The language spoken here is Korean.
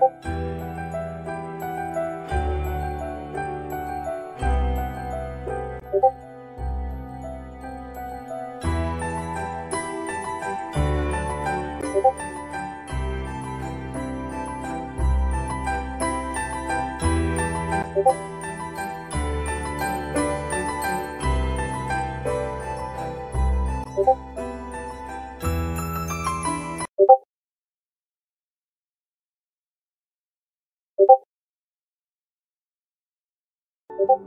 고고 you